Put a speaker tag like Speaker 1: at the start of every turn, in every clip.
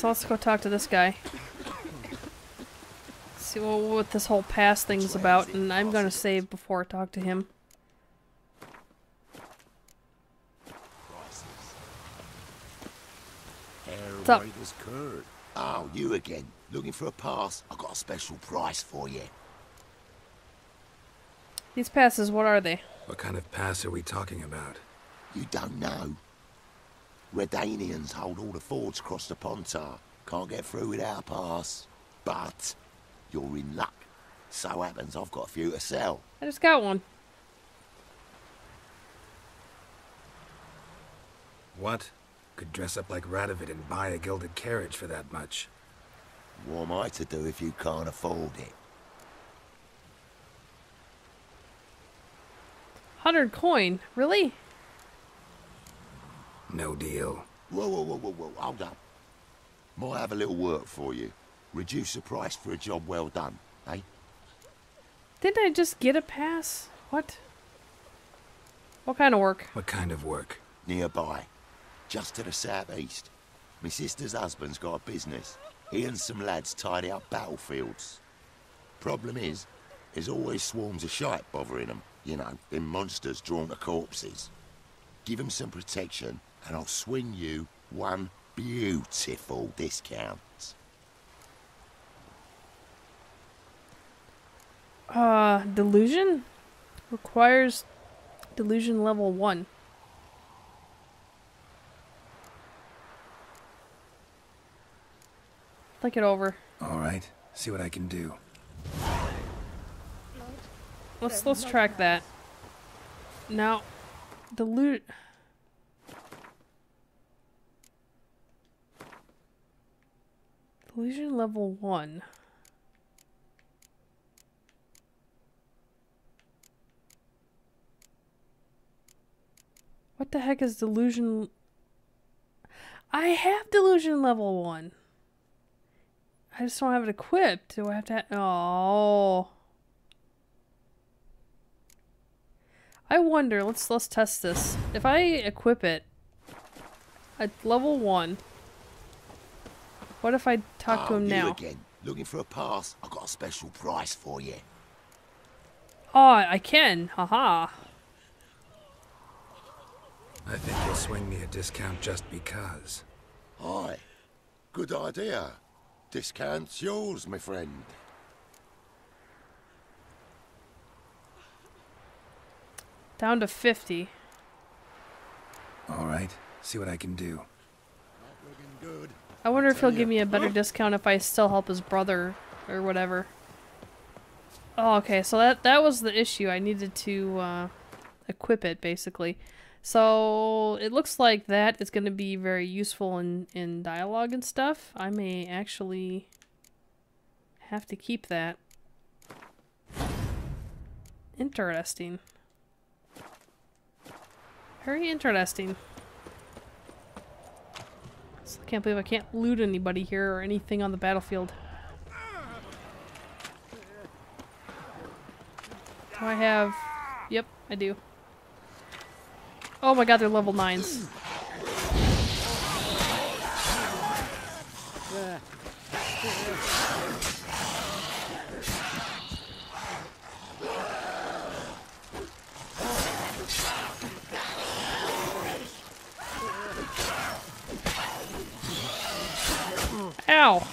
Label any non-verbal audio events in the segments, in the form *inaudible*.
Speaker 1: so let's go talk to this guy. See what, what this whole pass thing's about, and I'm gonna save before I talk to him.
Speaker 2: What's
Speaker 1: up?
Speaker 2: Oh, you again. Looking for a pass? I got a special price for you.
Speaker 1: These passes, what are they?
Speaker 3: What kind of pass are we talking about?
Speaker 2: You don't know. Redanians hold all the fords across the Pontar. Can't get through without a pass. But you're in luck. So happens I've got a few to sell.
Speaker 1: I just got one.
Speaker 3: What? Could dress up like Radovid and buy a gilded carriage for that much.
Speaker 2: What am I to do if you can't afford it?
Speaker 1: 100 coin? Really?
Speaker 3: No deal.
Speaker 2: Whoa, whoa, whoa, whoa, whoa, hold up. Might have a little work for you. Reduce the price for a job well done, eh?
Speaker 1: Didn't I just get a pass? What? What kind of work?
Speaker 3: What kind of work?
Speaker 2: Nearby. Just to the southeast. My sister's husband's got a business. He and some lads tidy up battlefields. Problem is, there's always swarms of shite bothering them. You know, them monsters drawn to corpses. Give 'em some protection, and I'll swing you one beautiful discount.
Speaker 1: Uh, delusion? Requires delusion level 1. Think it over.
Speaker 3: All right. See what I can do.
Speaker 1: Let's let's track that. Now, dilute. Delusion level one. What the heck is delusion? I have delusion level one. I just don't have it equipped. Do I have to? Oh. I wonder. Let's let's test this. If I equip it at level one, what if I talk to
Speaker 2: Oh,
Speaker 1: him
Speaker 2: you
Speaker 1: now?
Speaker 2: again. Looking for a pass? I've got a special price for you.
Speaker 1: Oh, I can. Haha.
Speaker 3: I think you'll swing me a discount just because.
Speaker 2: Hi. Good idea. Discount's yours, my friend.
Speaker 1: Down to fifty.
Speaker 3: All right. See what I can do.
Speaker 2: Not Looking good.
Speaker 1: I wonder if he'll give me a better discount if I still help his brother or whatever. Oh, okay. So that that was the issue. I needed to uh, equip it basically. So it looks like that is going to be very useful in in dialogue and stuff. I may actually have to keep that. Interesting. Very interesting. I can't believe I can't loot anybody here or anything on the battlefield. Do I have... Yep, I do. Oh my god, they're level 9s. Ow!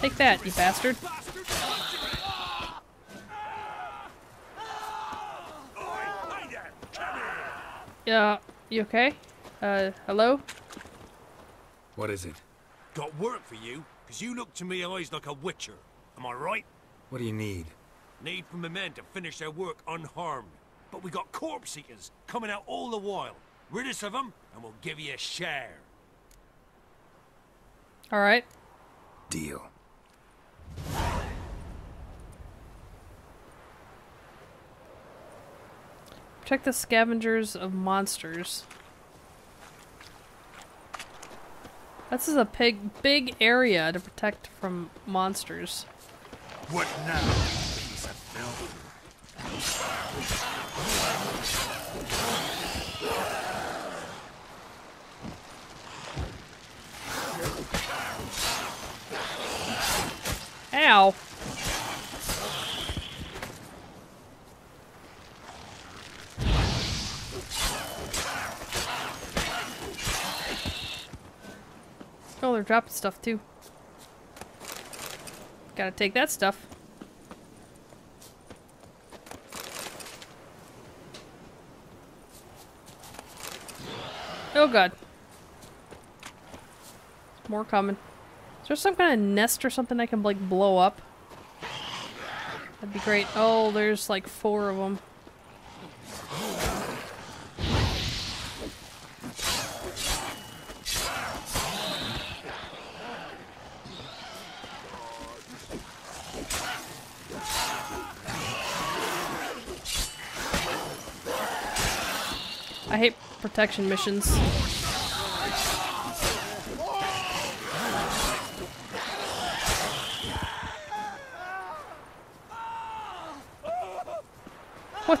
Speaker 1: Take that, you bastard. Yeah, you okay? Uh, hello?
Speaker 3: What is it?
Speaker 4: Got work for you, because you look to me eyes like a witcher. Am I right?
Speaker 3: What do you need?
Speaker 4: Need for my men to finish their work unharmed. But we got corpse eaters coming out all the while. Rid us of them, and we'll give you a share.
Speaker 1: Alright.
Speaker 3: Deal.
Speaker 1: Protect the scavengers of monsters. This is a big, big area to protect from monsters.
Speaker 4: What now, piece of filth?
Speaker 1: Ow. Oh, they're dropping stuff too. Gotta take that stuff. Oh god. More coming. There some kind of nest or something I can like blow up? That'd be great. Oh, there's like four of them. I hate protection missions.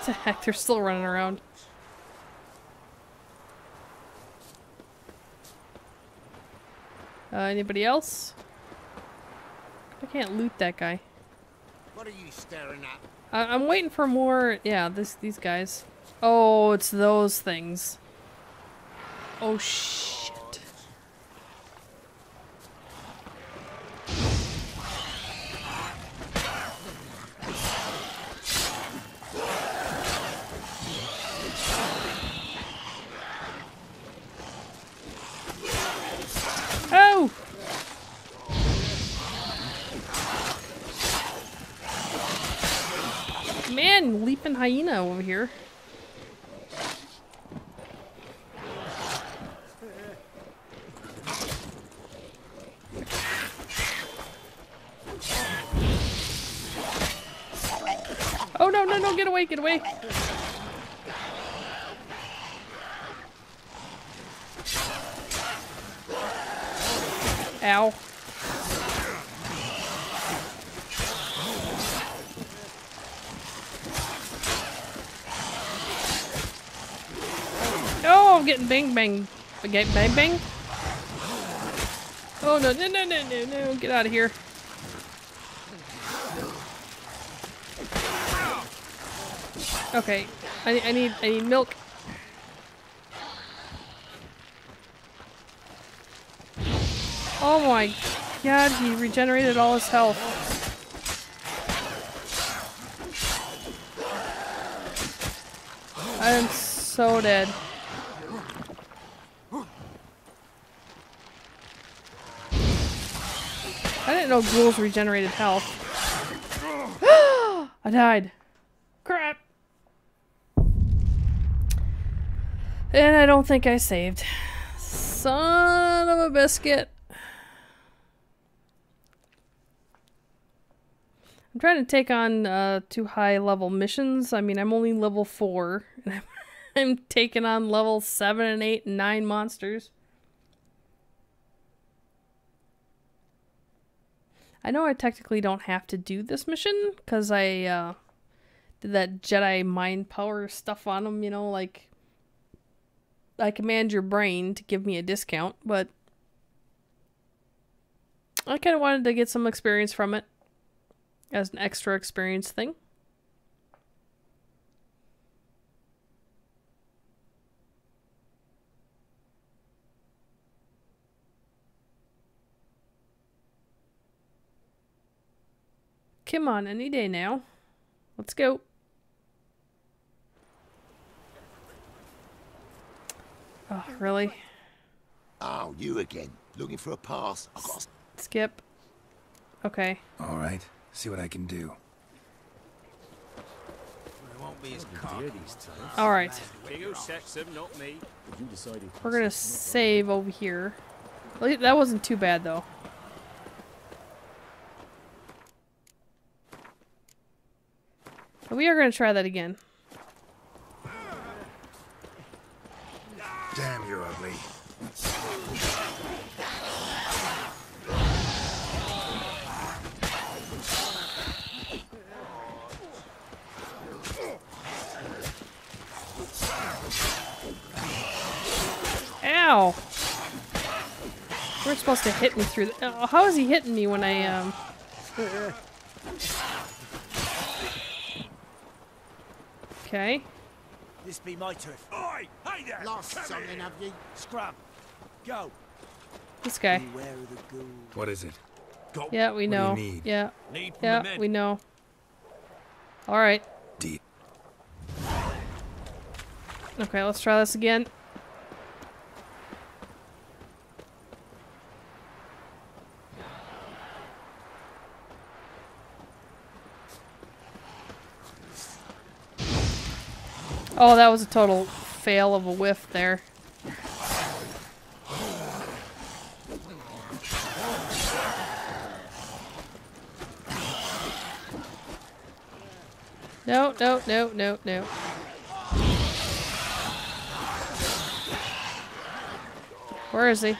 Speaker 1: The heck? They're still running around. Uh, anybody else? I can't loot that guy.
Speaker 5: What are you staring at?
Speaker 1: I I'm waiting for more. Yeah, this these guys. Oh, it's those things. Oh shit. Hyena over here. Oh no, no, no, get away, get away. Ow. I'm getting bang bang. Get bang bang. Oh no, no, no, no, no, no, get out of here. Okay, I, I need I need milk. Oh my god, he regenerated all his health. I am so dead. Didn't know ghouls regenerated health. *gasps* I died. Crap. And I don't think I saved. Son of a biscuit. I'm trying to take on uh, two high level missions. I mean, I'm only level 4. And I'm, *laughs* I'm taking on level 7 and 8 and 9 monsters. I know I technically don't have to do this mission because I uh, did that Jedi mind power stuff on them, you know, like I command your brain to give me a discount, but I kind of wanted to get some experience from it as an extra experience thing. Come on, any day now. Let's go. Oh, really?
Speaker 2: Oh, you again. Looking for a pass? I've got
Speaker 1: Skip. Okay.
Speaker 3: All right, see what I can do.
Speaker 5: It won't be as cocky.
Speaker 1: All right.
Speaker 6: King who sets them, not me.
Speaker 1: We're gonna save over here. That wasn't too bad though. We are gonna try that again.
Speaker 3: Damn, you're ugly.
Speaker 1: Ow! We're supposed to hit me through the- oh, How is he hitting me when I, um... Okay.
Speaker 5: This be my turf.
Speaker 4: Oi! Hey there!
Speaker 5: Lost
Speaker 4: Come
Speaker 5: something,
Speaker 4: here.
Speaker 5: have you? Scrub. Go.
Speaker 1: This guy.
Speaker 5: Beware of the ghoul.
Speaker 3: What is it?
Speaker 4: Go.
Speaker 1: Yeah, we
Speaker 3: What do you
Speaker 1: know.
Speaker 3: need?
Speaker 1: Yeah,
Speaker 4: Need
Speaker 1: yeah, we know. Alright.
Speaker 3: D.
Speaker 1: Okay, let's try this again. Oh, that was a total fail of a whiff there. No, no, no, no, no. Where is he?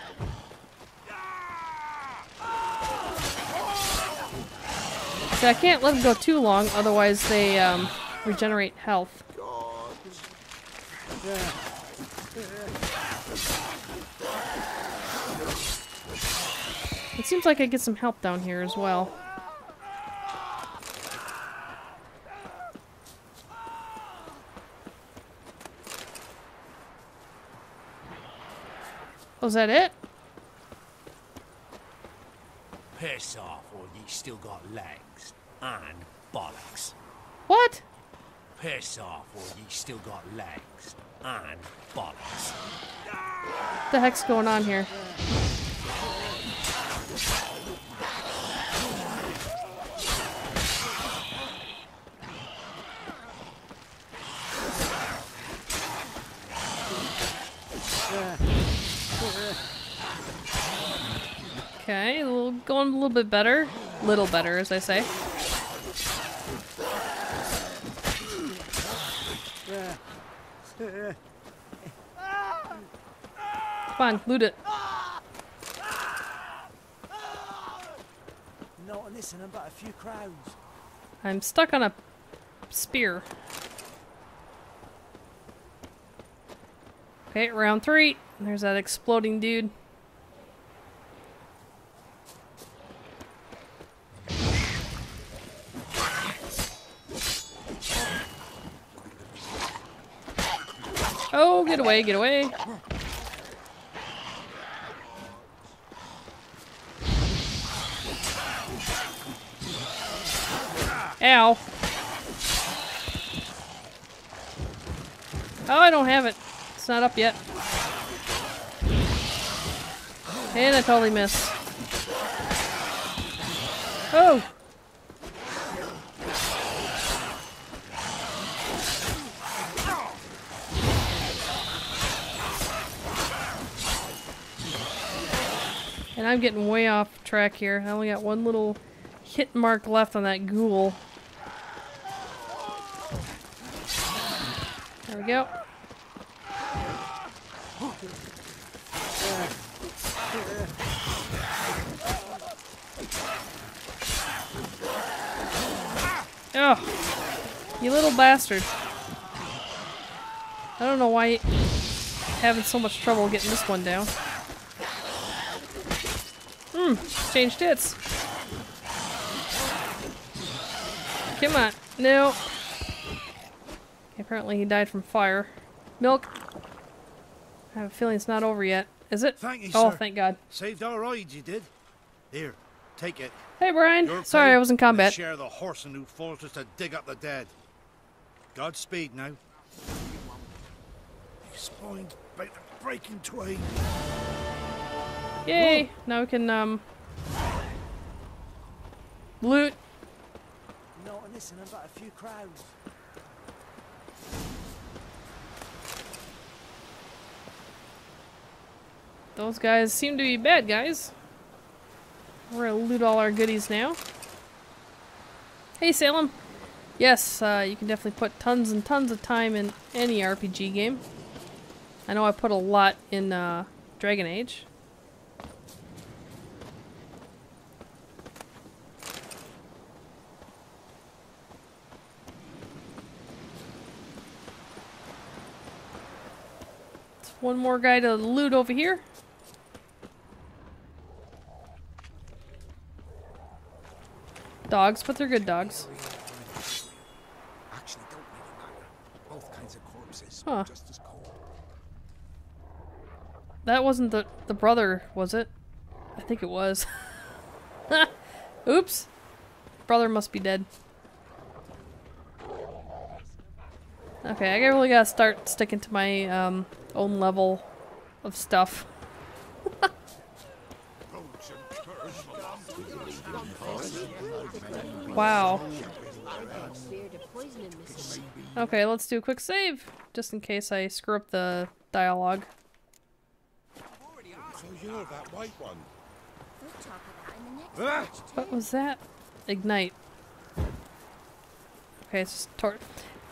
Speaker 1: See, I can't let them go too long, otherwise they um, regenerate health. It seems like I get some help down here as well. Oh, Was that it?
Speaker 4: Piss off, or ye still got legs. And bollocks.
Speaker 1: What?
Speaker 4: Piss off, or ye still got legs. And bollocks.
Speaker 1: What the heck's going on here? Okay, going a little bit better. Little better, as I say. Come on, loot it.
Speaker 5: Not on this and but a few crowds.
Speaker 1: I'm stuck on a spear. Okay, round three. There's that exploding dude. Oh, get away, get away. Ow. Oh, I don't have it. It's not up yet. And I totally missed. Oh! I'm getting way off track here. I only got one little hit mark left on that ghoul. There we go. Oh, you little bastard. I don't know why you're having so much trouble getting this one down. Hmm, changed hits. Come on. No. Apparently he died from fire. Milk. I have a feeling it's not over yet. Is it?
Speaker 7: Thank you,
Speaker 1: oh,
Speaker 7: sir.
Speaker 1: thank God.
Speaker 7: Saved our rides, you did. Here, take it.
Speaker 1: Hey, Brian.
Speaker 7: Your
Speaker 1: Sorry I was in
Speaker 7: and
Speaker 1: combat.
Speaker 7: Share the horse who forced us to dig up the dead. Godspeed now. These spines about to break in twain.
Speaker 1: Yay! Now we can, um... Loot.
Speaker 5: Not on this and but a few crowds.
Speaker 1: Those guys seem to be bad guys. We're gonna loot all our goodies now. Hey, Salem. Yes, uh, you can definitely put tons and tons of time in any RPG game. I know I put a lot in uh, Dragon Age. One more guy to loot over here. Dogs, but they're good dogs.
Speaker 3: Actually, don't really matter. Both kinds of corpses,
Speaker 1: Huh.
Speaker 3: just as cold.
Speaker 1: That wasn't the the brother, was it? I think it was. *laughs* Oops. Brother must be dead. Okay, I really gotta start sticking to my um, own level of stuff. wow. Okay, let's do a quick save, just in case I screw up the dialogue. What was that? Ignite. Okay, it's just tor-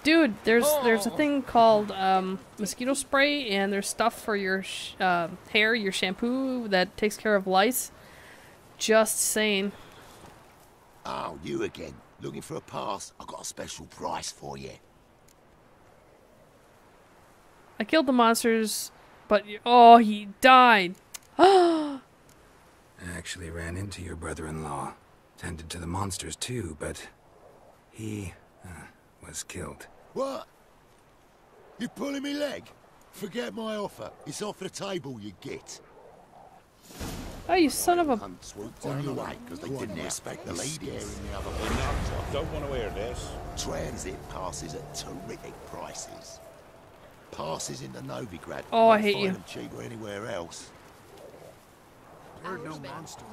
Speaker 1: Dude, there's there's a thing called um, mosquito spray, and there's stuff for your sh- uh, hair, your shampoo that takes care of lice. Just saying.
Speaker 2: Oh, you again. Looking for a pass? I got a special price for you.
Speaker 1: I killed the monsters, but y- oh, he died. *gasps*
Speaker 3: I actually ran into your brother-in-law. Tended to the monsters too, but he uh, was killed.
Speaker 2: What? You pulling me leg? Forget my offer. It's off the table, you git.
Speaker 1: Oh, you son of a!
Speaker 2: Hunt swooped on your way because they didn't expect the lady in the other window.
Speaker 8: Don't want to hear this.
Speaker 2: Transit passes at terrific prices. Passes into Novigrad.
Speaker 1: Oh, I
Speaker 2: Won't
Speaker 1: hate
Speaker 2: find
Speaker 1: you.
Speaker 2: them cheaper anywhere else.
Speaker 3: No monster.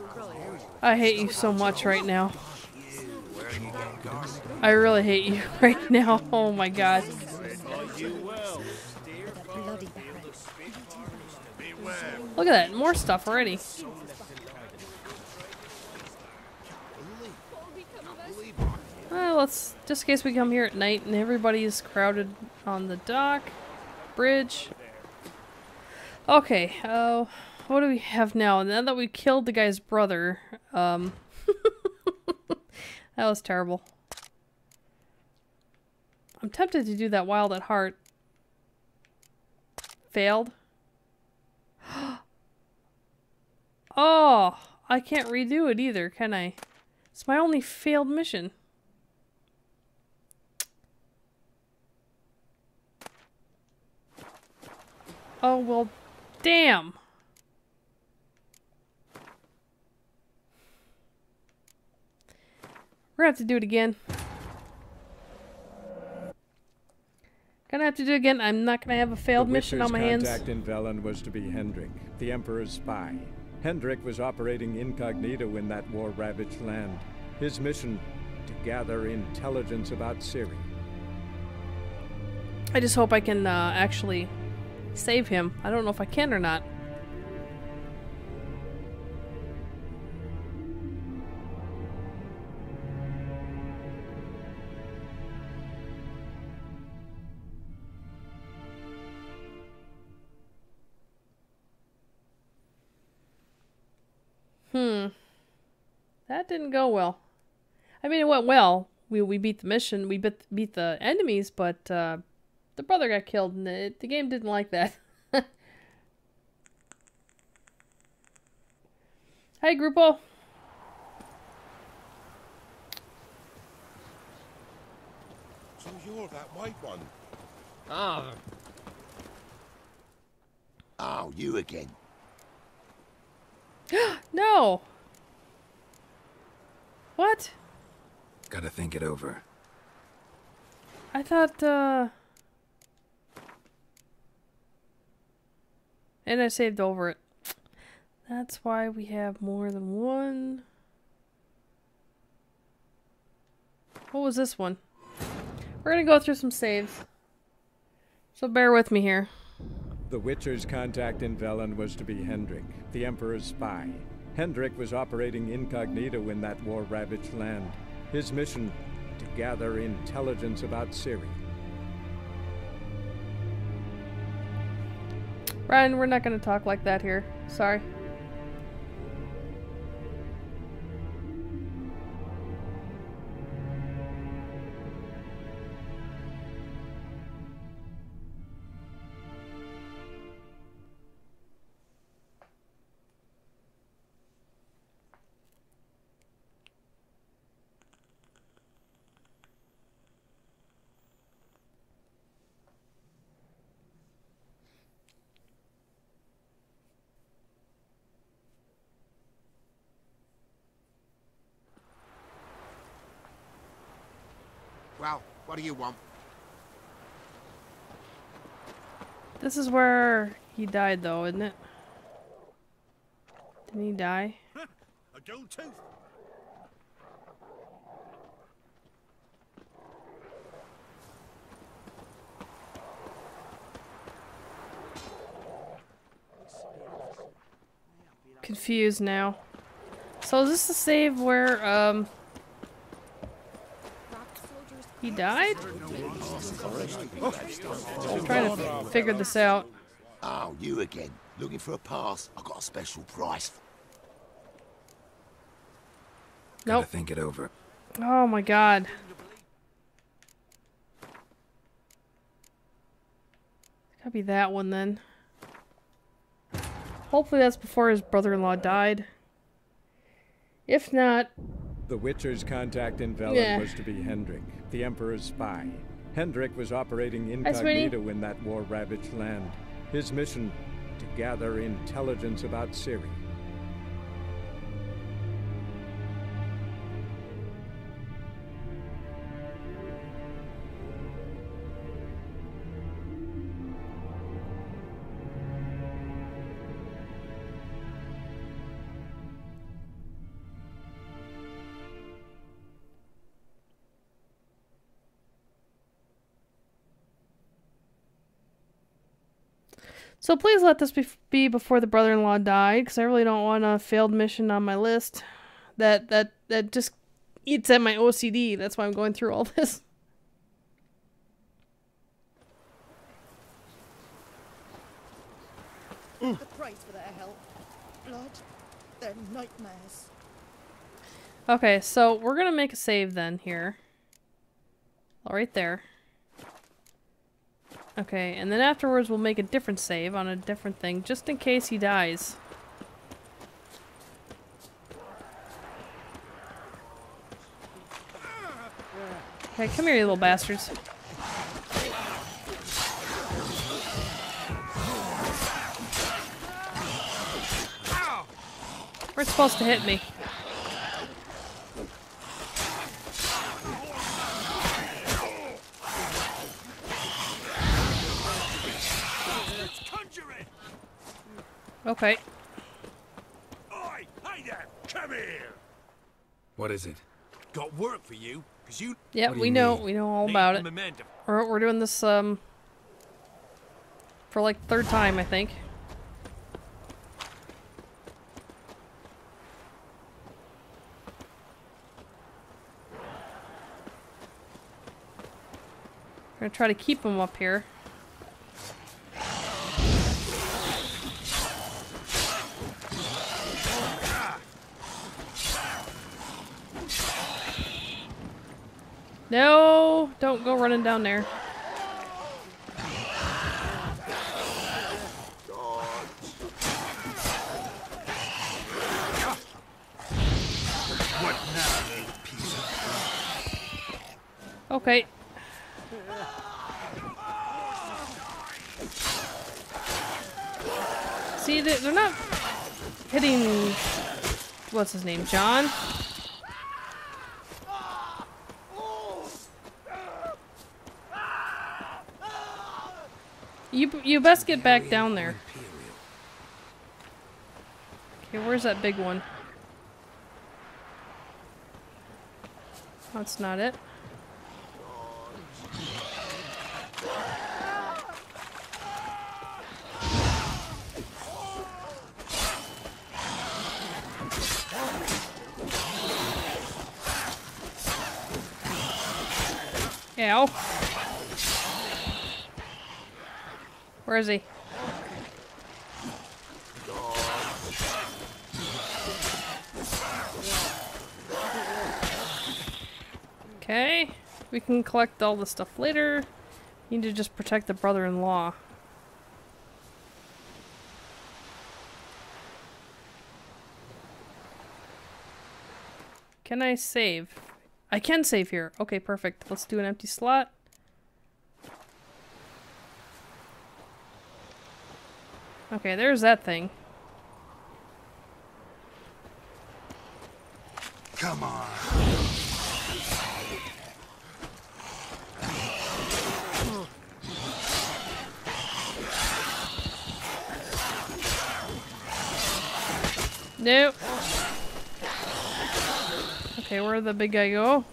Speaker 1: I hate you so much right now. I really hate you *laughs* right now. Oh my god. Look at that, more stuff already. Let's just in case we come here at night and everybody's crowded on the dock, bridge. Okay, uh, what do we have now? Now that we killed the guy's brother, um, that was terrible. I'm tempted to do that wild at heart. Failed. *gasps* Oh, I can't redo it either, can I? It's my only failed mission. Oh, well, damn. We're gonna have to do it again. Gonna have to do it again. I'm not gonna have a failed
Speaker 9: the
Speaker 1: mission on my hands.
Speaker 9: contact in Velen was to be Hendrik, the Emperor's spy. Hendrik was operating incognito in that war-ravaged land. His mission, to gather intelligence about Ciri.
Speaker 1: I just hope I can uh, actually save him. I don't know if I can or not. That didn't go well. I mean, it went well. We we beat the mission. We beat beat the enemies, but uh, the brother got killed, and the, the game didn't like that. *laughs* Hi, Grupo.
Speaker 7: So you're that white one.
Speaker 6: Ah,
Speaker 2: Oh, you again. *gasps*
Speaker 1: No. What?
Speaker 3: Gotta think it over.
Speaker 1: I thought, uh... And I saved over it. That's why we have more than one. What was this one? We're gonna go through some saves. So bear with me here.
Speaker 9: The Witcher's contact in Velen was to be Hendrik, the Emperor's spy. Hendrik was operating incognito in that war-ravaged land. His mission, to gather intelligence about Ciri.
Speaker 1: Ryan, we're not gonna talk like that here. Sorry.
Speaker 10: What do you want?
Speaker 1: This is where he died, though, isn't it? Didn't he die? *laughs*
Speaker 7: A gold tooth.
Speaker 1: Confused now. So is this the save where, um... He died? I'm trying to figure this out.
Speaker 2: Oh, you again. Looking for a pass? I got a special price.
Speaker 3: Gotta
Speaker 1: Nope.
Speaker 3: think it over.
Speaker 1: Oh my god. Gotta be that one then. Hopefully that's before his brother-in-law died. If not,
Speaker 9: The Witcher's contact in Velen
Speaker 1: Yeah.
Speaker 9: was to be Hendrik, the Emperor's spy. Hendrik was operating incognito in that war-ravaged land. His mission, to gather intelligence about Ciri.
Speaker 1: So please let this be, be before the brother-in-law died, because I really don't want a failed mission on my list. That that that just eats at my OCD. That's why I'm going through all *laughs* this. Mm.
Speaker 11: The price for their help. Blood. They're nightmares.
Speaker 1: Okay, so we're gonna make a save then here. All right there. Okay, and then afterwards we'll make a different save on a different thing, just in case he dies. Okay, come here, you little bastards. We're supposed to hit me. Okay.
Speaker 4: Oi! Hey there! Come here!
Speaker 3: What is it?
Speaker 4: Got work for you, because you
Speaker 1: Yeah, we
Speaker 3: you
Speaker 1: know.
Speaker 3: need?
Speaker 1: We know all about
Speaker 4: the
Speaker 1: it.
Speaker 4: memento.
Speaker 1: We're, we're doing this, um, for like third time, I think. We're gonna try to keep him up here. No, don't go running down there. Okay. See, they- they're not hitting. What's his name? John? You, best get back down there. Okay, where's that big one? That's not it. Ow. Where is he? Okay. We can collect all the stuff later. Need to just protect the brother-in-law. Can I save? I can save here. Okay, perfect. Let's do an empty slot. Okay, there's that thing.
Speaker 10: Come on.
Speaker 1: Nope. Okay, where did the big guy go?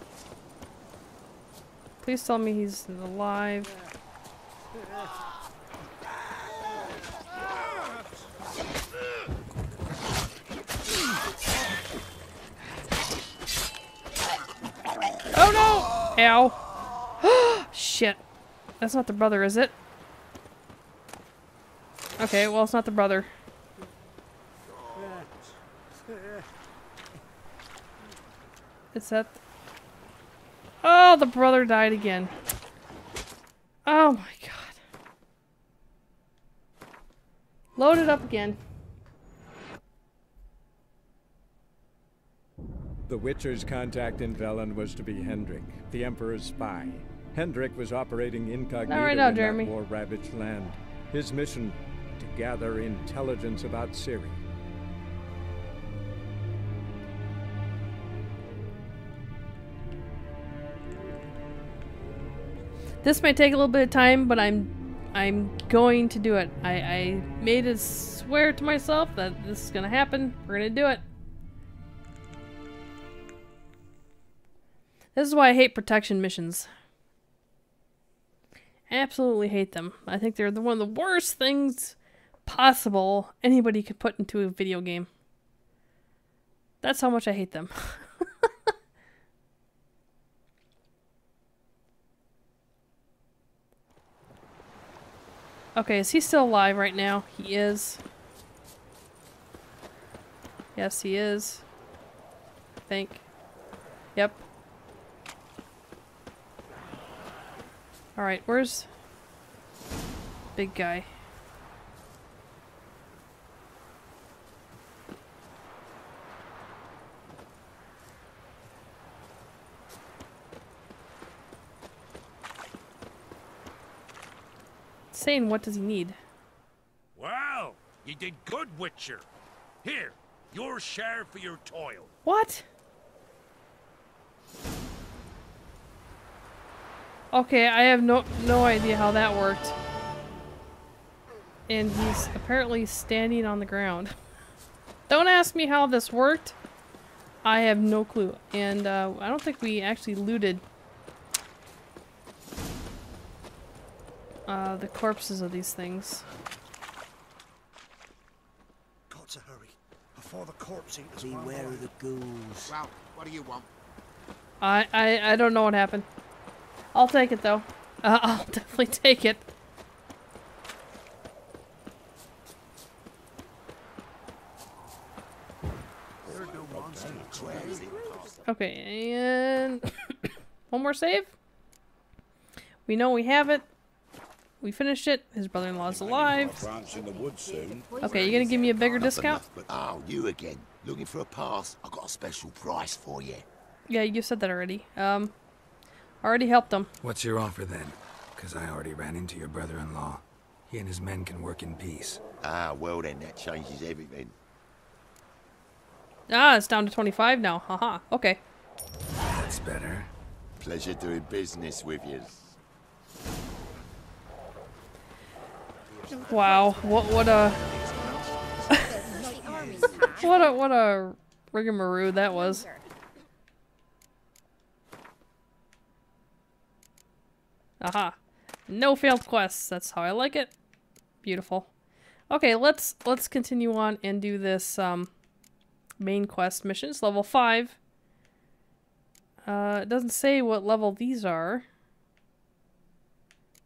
Speaker 1: Please tell me he's alive. Ow. *gasps* Shit. That's not the brother, is it? Okay, well, it's not the brother. Is that... Oh, the brother died again. Oh my god. Load it up again.
Speaker 9: The Witcher's contact in Velen was to be Hendrik, the Emperor's spy. Hendrik was operating incognito
Speaker 1: right now,
Speaker 9: in
Speaker 1: Jeremy.
Speaker 9: that war-ravaged land. His mission, to gather intelligence about Ciri.
Speaker 1: This might take a little bit of time, but I'm I'm going to do it. I, I made a swear to myself that this is gonna happen. We're gonna do it. This is why I hate protection missions. Absolutely hate them. I think they're the, one of the worst things possible anybody could put into a video game. That's how much I hate them. *laughs* Okay, is he still alive right now? He is. Yes, he is. I think. Yep. Alright, where's... Big guy? Saying what does he need?
Speaker 4: Wow, you did good, Witcher. Here, your share for your toil.
Speaker 1: What? Okay, I have no no idea how that worked. And he's apparently standing on the ground. *laughs* Don't ask me how this worked. I have no clue. And uh, I don't think we actually looted uh, the corpses of these things.
Speaker 7: Got to hurry before the corpse eaters
Speaker 5: Beware of the ghouls.
Speaker 10: Well, what do you want?
Speaker 1: I, I, I don't know what happened. I'll take it though. Uh, *laughs* I'll definitely take it. Okay, and *coughs* one more save. We know we have it. We finished it. His brother-in-law's alive.
Speaker 2: France in the woods soon.
Speaker 1: Okay, you gonna give me a bigger discount?
Speaker 2: Oh, you again. Looking for a pass? I got a special price for you.
Speaker 1: Yeah, you said that already. Um, already helped him.
Speaker 3: What's your offer then? Because I already ran into your brother-in-law. He and his men can work in peace.
Speaker 2: Ah, well then, that changes everything.
Speaker 1: Ah, it's down to 25 now. Haha. Okay.
Speaker 3: That's better.
Speaker 2: Pleasure doing business with you.
Speaker 1: Wow. What what a
Speaker 12: The army's packed.
Speaker 1: what a what a rigmarole that was. Aha. No failed quests. That's how I like it. Beautiful. Okay, let's let's continue on and do this um main quest missions. Level 5. Uh it doesn't say what level these are.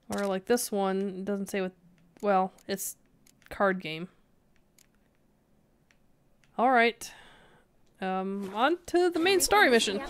Speaker 1: Or like this one, doesn't say what well, it's card game. Alright. Um, on to the main story mission.